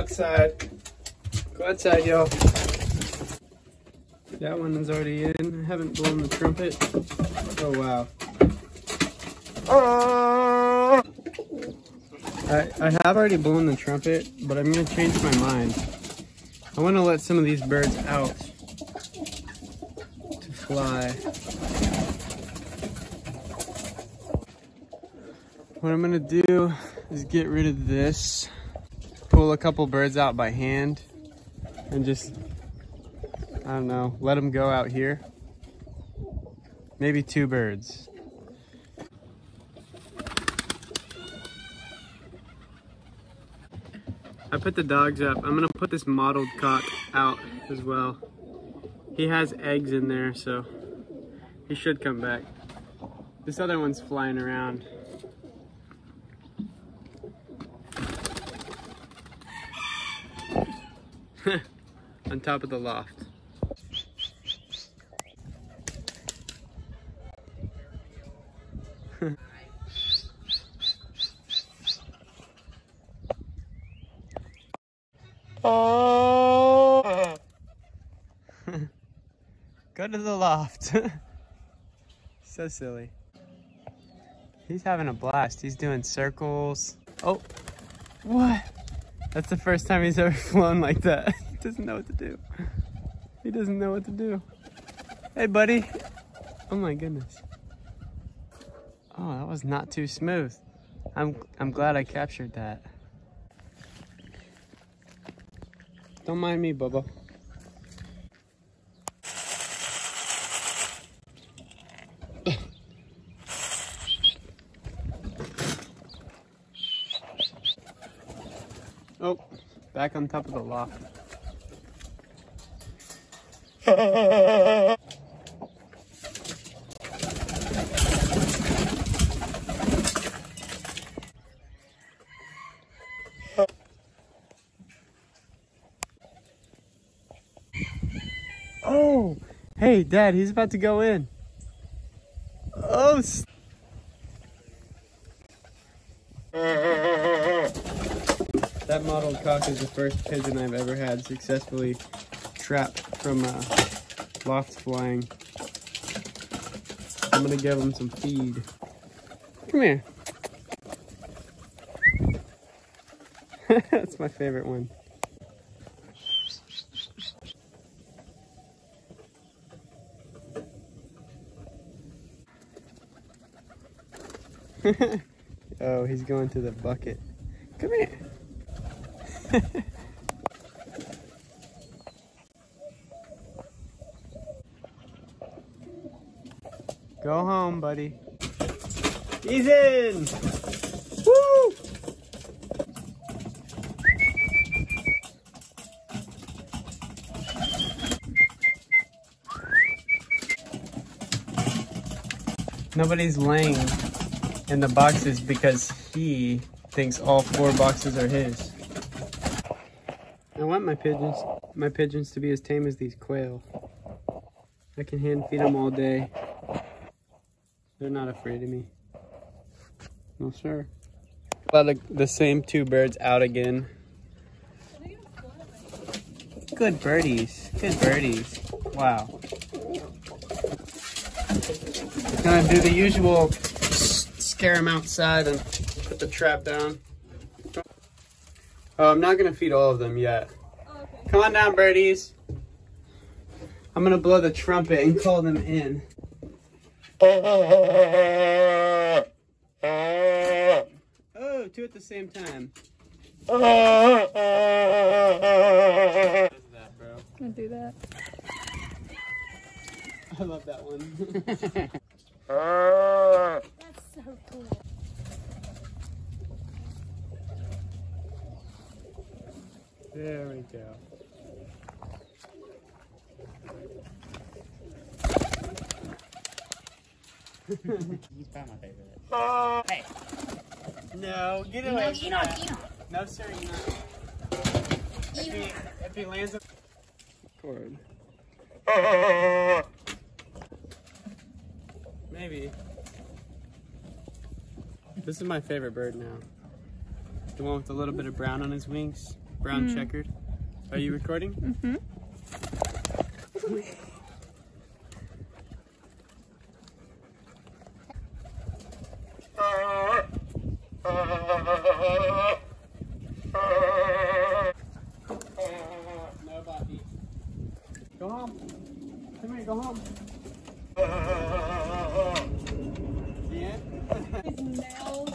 outside. Go outside, y'all. That one is already in. I haven't blown the trumpet. Oh, wow. I, I have already blown the trumpet, but I'm going to change my mind. I want to let some of these birds out to fly. What I'm going to do is get rid of this, pull a couple birds out by hand, and just I don't know, let them go out here. Maybe two birds. I put the dogs up. I'm gonna put this mottled cock out as well. He has eggs in there, so he should come back. This other one's flying around. On top of the loft. Go to the loft. so silly. He's having a blast. He's doing circles. Oh, what? That's the first time he's ever flown like that. he doesn't know what to do. He doesn't know what to do. Hey, buddy. Oh my goodness. Oh, that was not too smooth. I'm, I'm glad I captured that. Don't mind me, Bubba. Oh, back on top of the loft. Oh, hey, Dad, he's about to go in. Oh, that mottled cock is the first pigeon I've ever had successfully trapped from uh, loft flying. I'm gonna give him some feed. Come here. That's my favorite one. oh, he's going to the bucket. Come here. Go home, buddy. He's in! Woo! Nobody's laying in the boxes because he thinks all four boxes are his. I want my pigeons, my pigeons to be as tame as these quail. I can hand feed them all day. They're not afraid of me. No, sir. Let the same two birds out again. Good birdies. Good birdies. Wow. Gonna do the usual scare them outside and put the trap down. Oh, I'm not gonna feed all of them yet. okay. Come on down, birdies. I'm gonna blow the trumpet and call them in. Oh, two at the same time. that, bro. Can't do that. I love that one. That's so cool. There we go. He's probably my favorite. Uh, hey. No, get away. No, you not, you not. No, sir, you not. If he, if he lands a cord. Maybe. This is my favorite bird now. The one with a little bit of brown on his wings. Brown Mm. checkered. Are you recording? Mm-hmm. No, Bobby. Go home. Come here, go home. The end? His nails